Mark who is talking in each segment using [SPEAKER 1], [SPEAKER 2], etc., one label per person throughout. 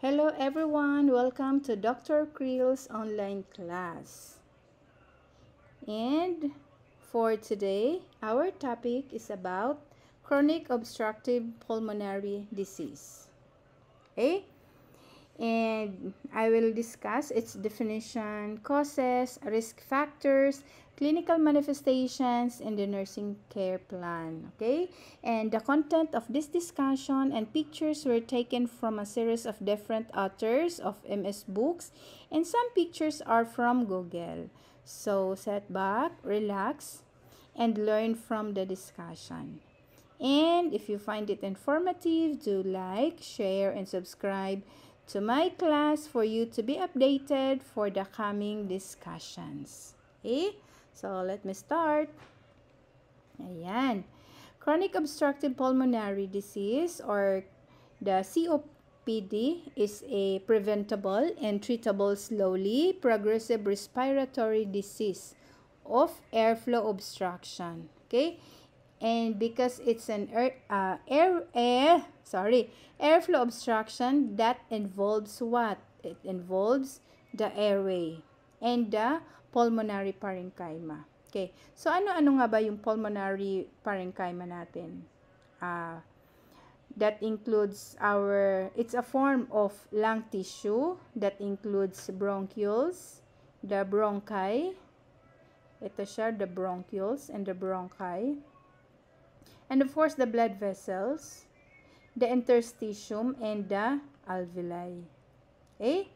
[SPEAKER 1] Hello everyone, welcome to Dr. Creel's online class. And for today, our topic is about chronic obstructive pulmonary disease. Okay? And I will discuss its definition, causes, risk factors, clinical manifestations, and the nursing care plan. Okay? And the content of this discussion and pictures were taken from a series of different authors of MS books, and some pictures are from Google. So, set back, relax, and learn from the discussion. And if you find it informative, do like, share, and subscribe to my class for you to be updated for the coming discussions. Okay? So, let me start. Ayan. Chronic obstructive pulmonary disease or the COPD is a preventable and treatable slowly progressive respiratory disease of airflow obstruction. Okay? And because it's an air, uh, air, air, sorry, airflow obstruction that involves what? It involves the airway and the pulmonary parenchyma. Okay. So, ano-ano nga ba yung pulmonary parenchyma natin? Uh, that includes our, it's a form of lung tissue that includes bronchioles, the bronchi, ito siya, the bronchioles and the bronchi, and of course, the blood vessels, the interstitium, and the alveoli. Okay?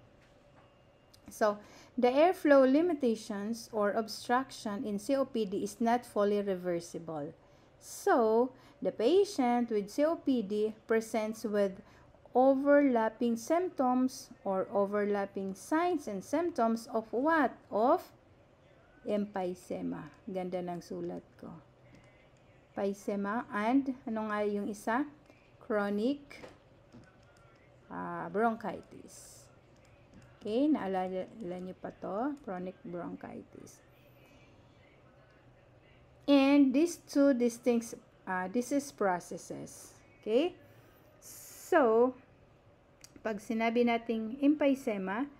[SPEAKER 1] So, the airflow limitations or obstruction in COPD is not fully reversible. So, the patient with COPD presents with overlapping symptoms or overlapping signs and symptoms of what? Of emphysema. Ganda ng sulat ko. Emphysema and ano nga yung isa? Chronic uh, bronchitis. Okay, naalala niyo pa to, chronic bronchitis. And these two distinct uh, disease processes. Okay? So, pag sinabi nating emphysema,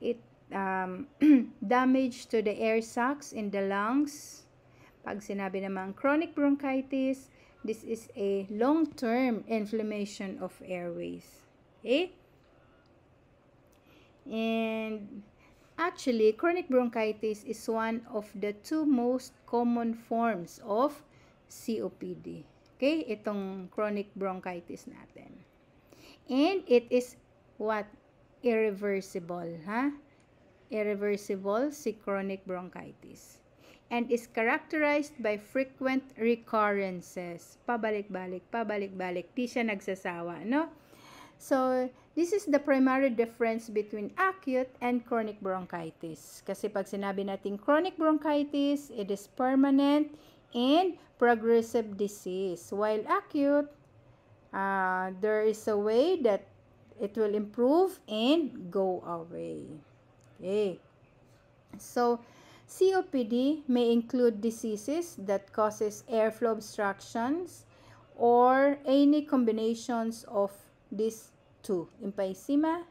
[SPEAKER 1] it um, damage to the air sacs in the lungs. Pag sinabi naman chronic bronchitis, this is a long-term inflammation of airways. Okay? And actually, chronic bronchitis is one of the two most common forms of COPD. Okay, itong chronic bronchitis natin. And it is what? Irreversible, ha? Irreversible si chronic bronchitis. And is characterized by frequent recurrences. Pabalik-balik, pabalik-balik. Di siya nagsasawa, no? So, this is the primary difference between acute and chronic bronchitis. Kasi pag sinabi natin chronic bronchitis, it is permanent and progressive disease. While acute, uh, there is a way that it will improve and go away. Okay. So, COPD may include diseases that causes airflow obstructions or any combinations of these two, emphysema,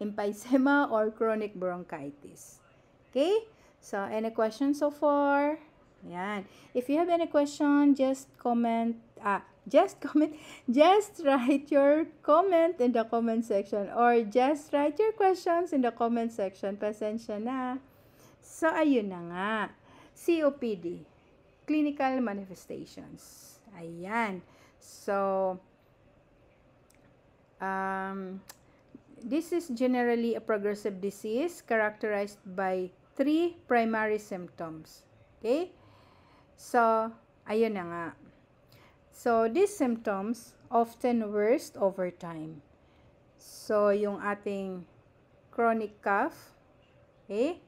[SPEAKER 1] emphysema or chronic bronchitis. Okay? So, any questions so far? Yan. If you have any question, just comment, ah, just comment, just write your comment in the comment section or just write your questions in the comment section. Pasensya na. So, ayun na nga. COPD, clinical manifestations. Ayan. So, Um, this is generally a progressive disease characterized by three primary symptoms. Okay? So, ayun na nga. So, these symptoms often worst over time. So, yung ating chronic cough, okay?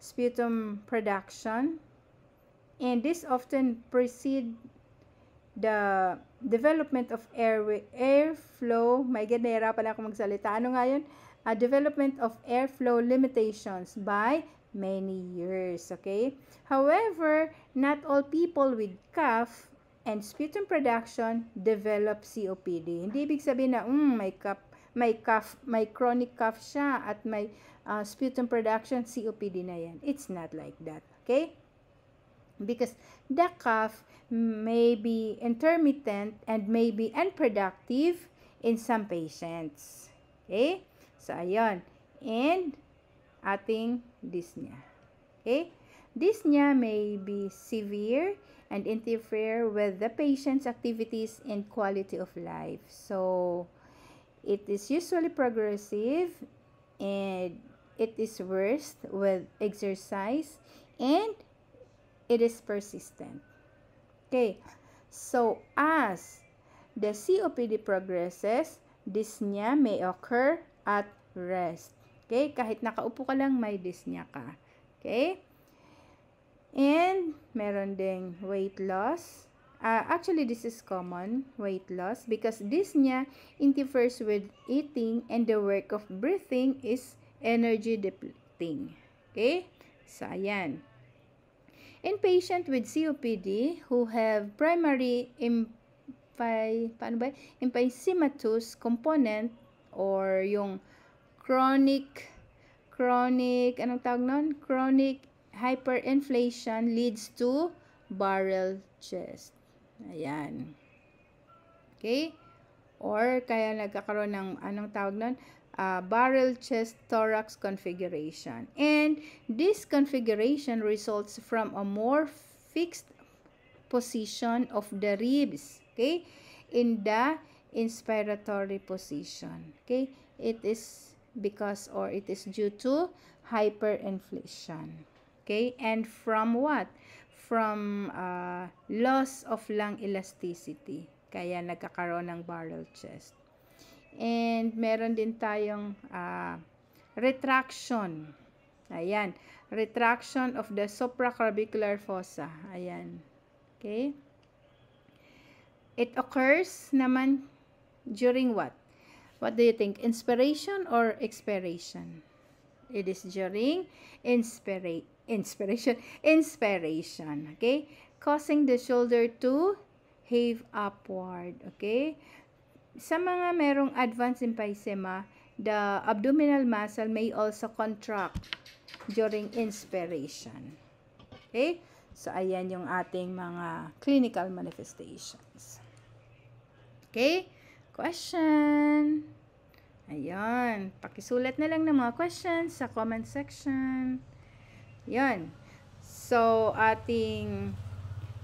[SPEAKER 1] Sputum production, and this often precede the development of airway, airflow, may God, nahirapan ako magsalita. Ano nga yun? Uh, development of airflow limitations by many years, okay? However, not all people with cough and sputum production develop COPD. Hindi ibig sabihin na, mm, may cough, may cough, may chronic cough siya at may uh, sputum production, COPD na yan. It's not like that. Okay? Because the cough may be intermittent and may be unproductive in some patients. Okay? So, ayun. And, ating dyspnea. Okay? Dyspnea may be severe and interfere with the patient's activities and quality of life. So, it is usually progressive and it is worst with exercise and it is persistent. Okay, so as the COPD progresses, dyspnea may occur at rest. Okay, kahit nakaupo ka lang, may dyspnea ka. Okay, And, meron ding weight loss. Uh, actually, this is common, weight loss, because dyspnea interferes with eating and the work of breathing is energy depleting. Okay? So, ayan. In patient with COPD who have primary ba? emphysematous component or yung chronic chronic anong tawag nun? Chronic hyperinflation leads to barrel chest. Ayan. Okay? Or kaya nagkakaroon ng anong tawag nun? Uh, barrel chest thorax configuration. And this configuration results from a more fixed position of the ribs. Okay? In the inspiratory position. Okay? It is because or it is due to hyperinflation. Okay? And from what? From uh, loss of lung elasticity. Kaya nagkakaroon ng barrel chest. And meron din tayong uh, retraction. Ayan. Retraction of the supraclavicular fossa. Ayan. Okay? It occurs naman during what? What do you think? Inspiration or expiration? It is during inspiration inspiration, inspiration, okay? Causing the shoulder to heave upward, okay? Sa mga merong advanced emphysema, the abdominal muscle may also contract during inspiration. Okay? So, ayan yung ating mga clinical manifestations. Okay? Question. Ayan. Pakisulat na lang ng mga questions sa comment section. Yan. So, ating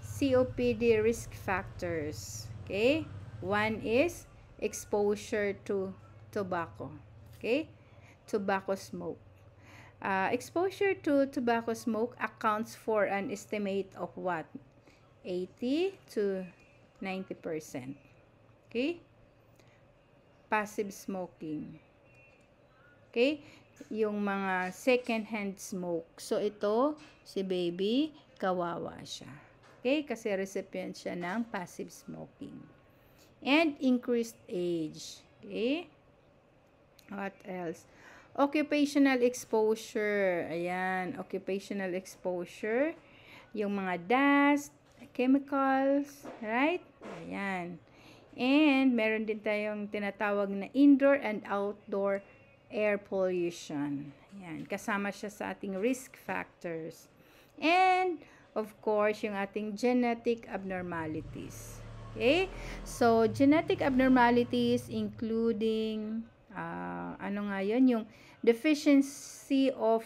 [SPEAKER 1] COPD risk factors. Okay? One is exposure to tobacco. Okay? Tobacco smoke. Uh, exposure to tobacco smoke accounts for an estimate of what? 80 to 90%. Okay? Passive smoking. Okay? yung mga second-hand smoke. So, ito, si baby, kawawa siya. Okay? Kasi recipient siya ng passive smoking. And increased age. Okay? What else? Occupational exposure. Ayan, occupational exposure. Yung mga dust, chemicals, right? Ayan. And meron din tayong tinatawag na indoor and outdoor air pollution. Yan, kasama siya sa ating risk factors. And, of course, yung ating genetic abnormalities. Okay? So, genetic abnormalities including, uh, ano nga yun, yung deficiency of,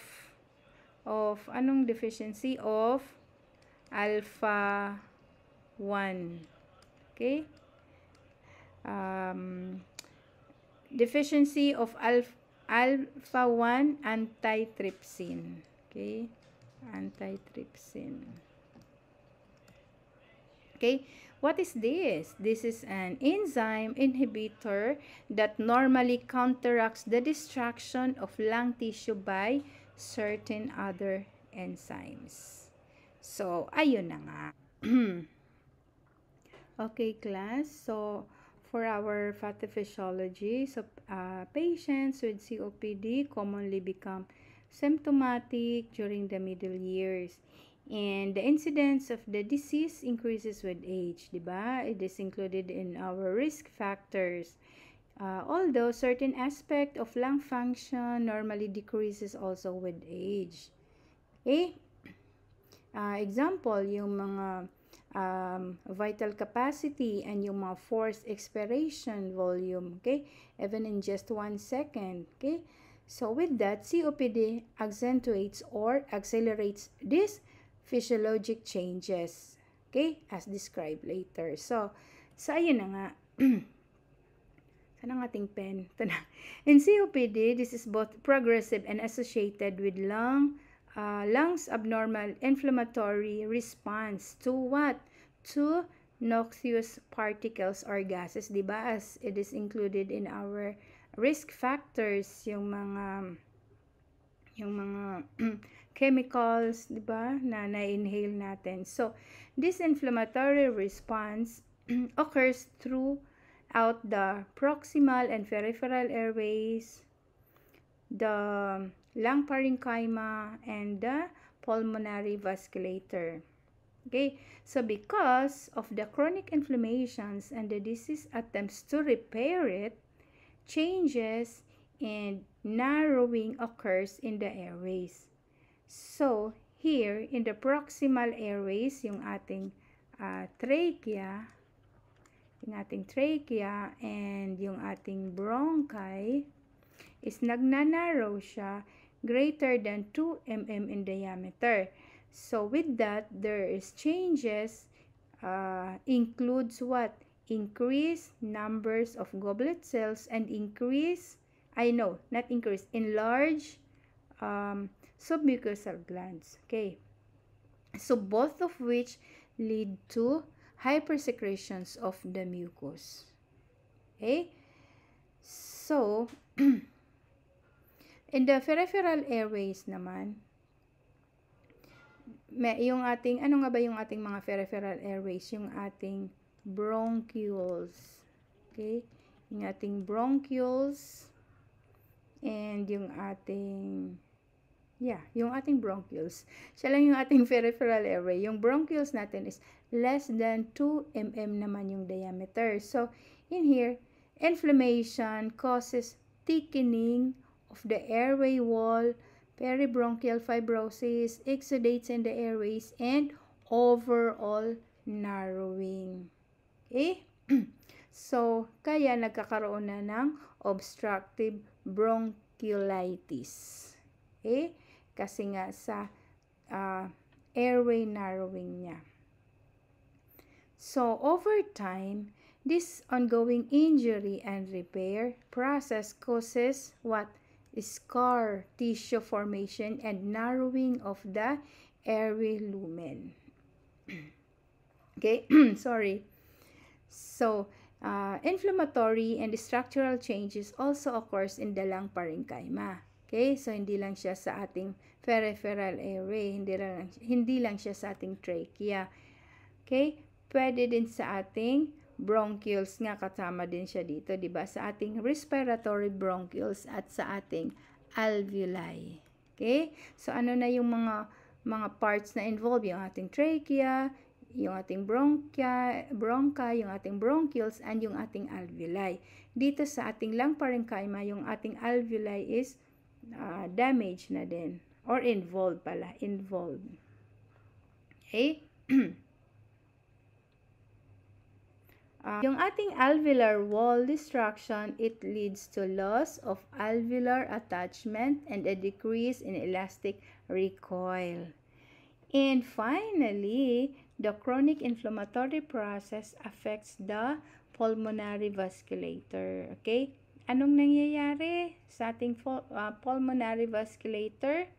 [SPEAKER 1] of, anong deficiency of alpha 1. Okay? Um, deficiency of alpha alpha-1 antitrypsin. Okay? Antitrypsin. Okay? What is this? This is an enzyme inhibitor that normally counteracts the destruction of lung tissue by certain other enzymes. So, ayun na nga. okay, class. So, for our pathophysiology, so uh, patients with COPD commonly become symptomatic during the middle years. And the incidence of the disease increases with age, di ba? It is included in our risk factors. Uh, although certain aspect of lung function normally decreases also with age. Okay? Uh, example, yung mga um, vital capacity and yung mga force expiration volume, okay? Even in just one second, okay? So with that, COPD accentuates or accelerates these physiologic changes, okay? As described later. So, sa so ayun na nga. Saan ang ating pen? Ito na. In COPD, this is both progressive and associated with lung uh, lungs abnormal inflammatory response to what? To noxious particles or gases, di ba? As it is included in our risk factors, yung mga yung mga chemicals, di ba, na na-inhale natin. So, this inflammatory response occurs throughout the proximal and peripheral airways, the lung parenchyma, and the pulmonary vasculature. Okay, so because of the chronic inflammations and the disease attempts to repair it, changes and narrowing occurs in the airways. So, here in the proximal airways, yung ating uh, trachea, yung ating trachea and yung ating bronchi, is nagnanarrow siya greater than 2 mm in diameter. So with that, there is changes uh, includes what? Increase numbers of goblet cells and increase, I know, not increase, enlarge um, submucosal glands. Okay. So both of which lead to hypersecretions of the mucus. Okay. So, In the peripheral airways naman, may, yung ating, ano nga ba yung ating mga peripheral airways? Yung ating bronchioles. Okay? Yung ating bronchioles and yung ating yeah, yung ating bronchioles. Siya lang yung ating peripheral airway. Yung bronchioles natin is less than 2 mm naman yung diameter. So, in here, inflammation causes thickening of the airway wall, peribronchial fibrosis, exudates in the airways, and overall narrowing. Okay? so, kaya nagkakaroon na ng obstructive bronchiolitis. Okay? Kasi nga sa uh, airway narrowing niya. So, over time, this ongoing injury and repair process causes what? scar tissue formation and narrowing of the airway lumen. okay, sorry. So, uh, inflammatory and structural changes also occurs in the lung parenchyma. Okay, so hindi lang siya sa ating peripheral airway, hindi lang, hindi lang siya sa ating trachea. Okay, pwede din sa ating bronchioles nga kasama din siya dito, 'di ba? Sa ating respiratory bronchioles at sa ating alveoli. Okay? So ano na yung mga mga parts na involved, yung ating trachea, yung ating bronchia, broncha, yung ating bronchioles, and yung ating alveoli. Dito sa ating lung parenchyma, yung ating alveoli is uh, damaged na din. Or involved pala. Involved. Okay? Uh, yung ating alveolar wall destruction, it leads to loss of alveolar attachment and a decrease in elastic recoil. And finally, the chronic inflammatory process affects the pulmonary vasculature. Okay? Anong nangyayari sa ating uh, pulmonary vasculature?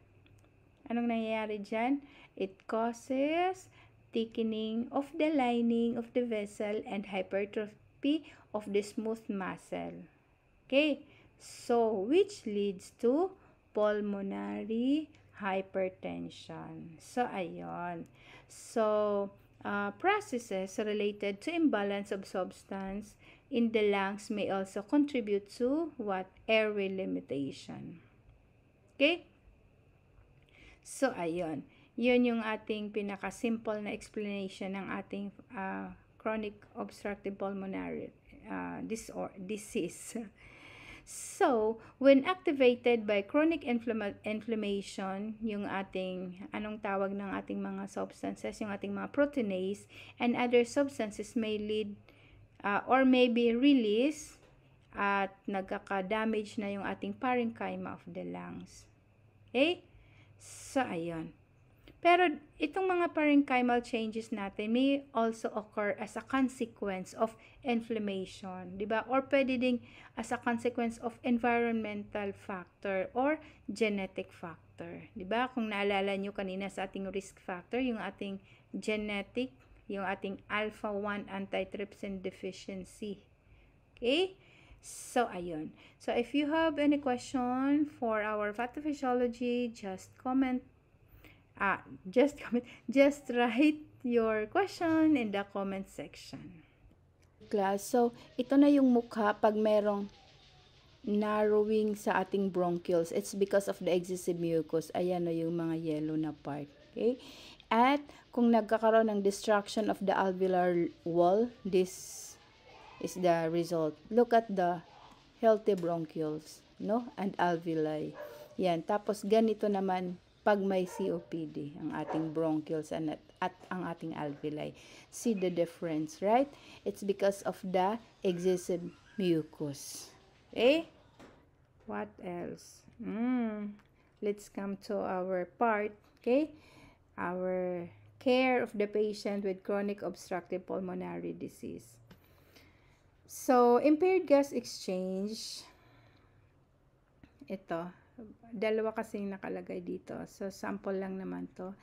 [SPEAKER 1] Anong nangyayari dyan? It causes thickening of the lining of the vessel and hypertrophy of the smooth muscle. Okay, so which leads to pulmonary hypertension. So, ayon. So, uh, processes related to imbalance of substance in the lungs may also contribute to what? Airway limitation. Okay? So, ayon. Yun yung ating pinaka-simple na explanation ng ating uh, chronic obstructive pulmonary uh, disor disease. So, when activated by chronic inflammation, yung ating, anong tawag ng ating mga substances, yung ating mga proteinase, and other substances may lead uh, or may be released at nagkaka-damage na yung ating parenchyma of the lungs. Okay? So, ayun. Pero itong mga parenchymal changes natin may also occur as a consequence of inflammation, 'di ba? Or pwede ding as a consequence of environmental factor or genetic factor, 'di ba? Kung naalala niyo kanina sa ating risk factor, yung ating genetic, yung ating alpha 1 antitrypsin deficiency. Okay? So, ayun. So, if you have any question for our pathophysiology, just comment ah, just comment, just write your question in the comment section. Class, so ito na yung mukha pag merong narrowing sa ating bronchioles. It's because of the excessive mucus. Ayan na yung mga yellow na part. Okay? At kung nagkakaroon ng destruction of the alveolar wall, this is the result. Look at the healthy bronchioles, no? And alveoli. Yan. Tapos ganito naman pag may COPD, ang ating bronchioles and at, at ang ating alveoli. See the difference, right? It's because of the excessive mucus. Okay? What else? Mm. Let's come to our part, okay? Our care of the patient with chronic obstructive pulmonary disease. So, impaired gas exchange, ito, dalawa kasing nakalagay dito. So, sample lang naman to.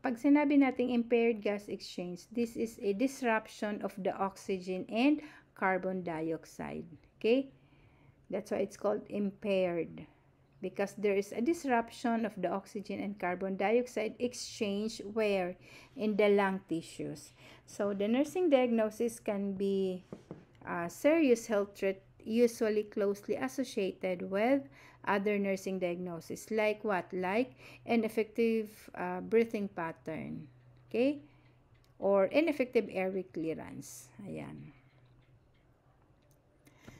[SPEAKER 1] Pag sinabi nating impaired gas exchange, this is a disruption of the oxygen and carbon dioxide. Okay? That's why it's called impaired. Because there is a disruption of the oxygen and carbon dioxide exchange where? In the lung tissues. So, the nursing diagnosis can be uh, serious health threat usually closely associated with other nursing diagnosis like what like ineffective uh, breathing pattern okay or ineffective airway clearance ayan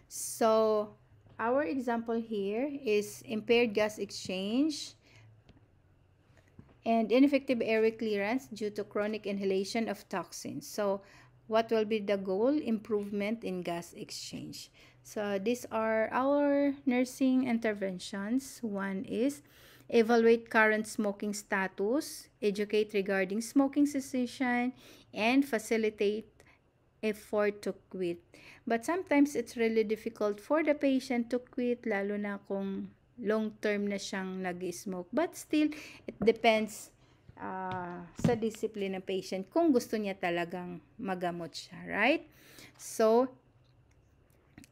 [SPEAKER 1] so our example here is impaired gas exchange and ineffective airway clearance due to chronic inhalation of toxins. So what will be the goal? Improvement in gas exchange. So these are our nursing interventions. One is evaluate current smoking status, educate regarding smoking cessation, and facilitate effort to quit. But sometimes it's really difficult for the patient to quit, lalo na kung long term na siyang nag-smoke. But still, it depends uh, sa discipline ng patient kung gusto niya talagang magamot siya, right? So,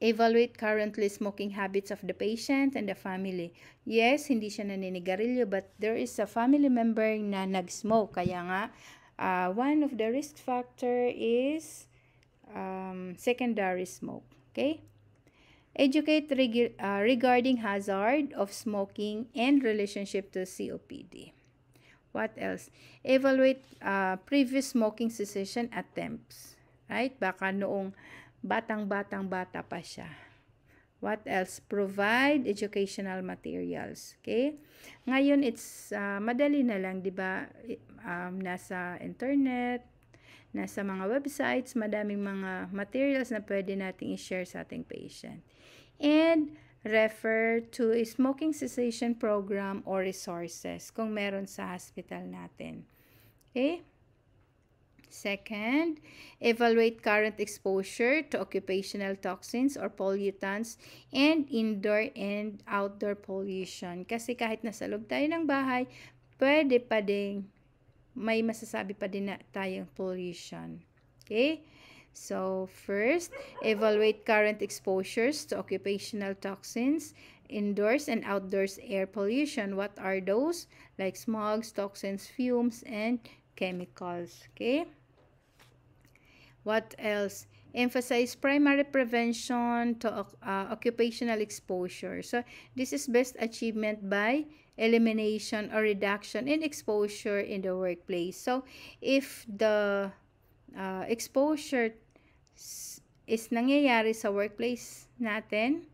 [SPEAKER 1] Evaluate currently smoking habits of the patient and the family. Yes, hindi siya naninigarilyo but there is a family member na nag-smoke. Kaya nga, uh, one of the risk factor is um, secondary smoke. Okay? Educate reg uh, regarding hazard of smoking and relationship to COPD. What else? Evaluate uh, previous smoking cessation attempts. Right? Baka noong batang-batang bata pa siya. What else? Provide educational materials. Okay? Ngayon, it's uh, madali na lang, di ba? Um, nasa internet, nasa mga websites, madaming mga materials na pwede nating i-share sa ating patient. And, refer to a smoking cessation program or resources kung meron sa hospital natin. Okay? Second, evaluate current exposure to occupational toxins or pollutants and indoor and outdoor pollution. Kasi kahit nasa loob tayo ng bahay, pwede pa ding may masasabi pa din na tayong pollution. Okay? So, first, evaluate current exposures to occupational toxins, indoors and outdoors air pollution. What are those? Like smogs, toxins, fumes, and chemicals. Okay? What else? Emphasize primary prevention to uh, occupational exposure. So, this is best achievement by elimination or reduction in exposure in the workplace. So, if the uh, exposure is nangyayari sa workplace natin.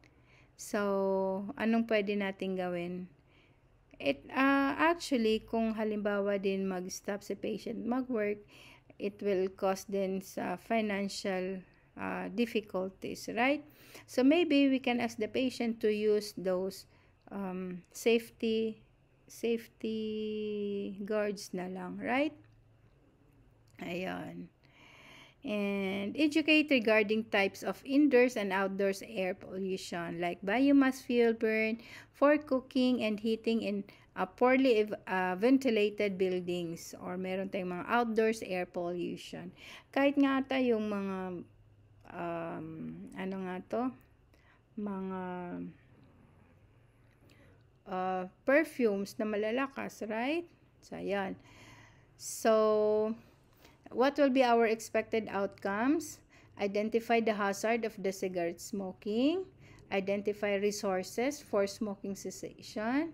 [SPEAKER 1] So, anong pwede natin gawin? It, uh, actually, kung halimbawa din mag-stop si patient mag-work, it will cause din sa financial uh, difficulties, right? So, maybe we can ask the patient to use those um, safety safety guards na lang, right? Ayan. And educate regarding types of indoors and outdoors air pollution like biomass fuel burn for cooking and heating in uh, poorly uh, ventilated buildings or meron tayong mga outdoors air pollution. Kahit nga ata yung mga um, ano nga to? Mga uh, perfumes na malalakas, right? So, ayan. So, what will be our expected outcomes? Identify the hazard of the cigarette smoking. Identify resources for smoking cessation.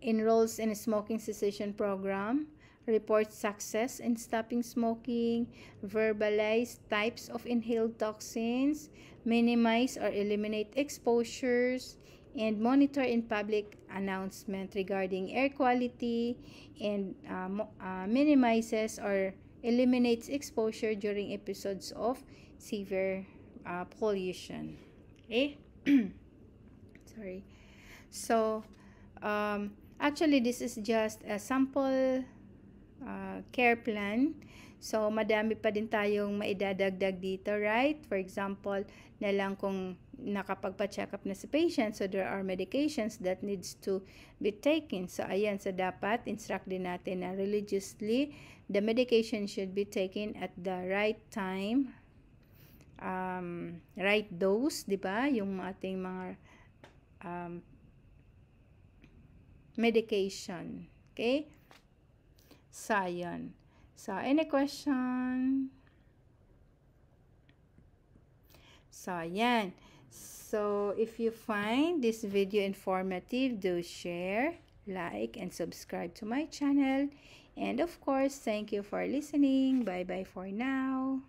[SPEAKER 1] Enrolls in a smoking cessation program. Report success in stopping smoking. Verbalize types of inhaled toxins. Minimize or eliminate exposures and monitor in public announcement regarding air quality and uh, uh, minimizes or eliminates exposure during episodes of severe uh, pollution. Okay? Sorry. So, um, actually, this is just a sample uh, care plan. So, madami pa din tayong maidadagdag dito, right? For example, na lang kung nakapagpa-check up na si patient. So, there are medications that needs to be taken. So, ayan. So, dapat instruct din natin na religiously, the medication should be taken at the right time, um, right dose, di ba? Yung ating mga um, medication. Okay? So, ayan. So, any question? So, ayan. So, if you find this video informative, do share, like, and subscribe to my channel. And of course, thank you for listening. Bye-bye for now.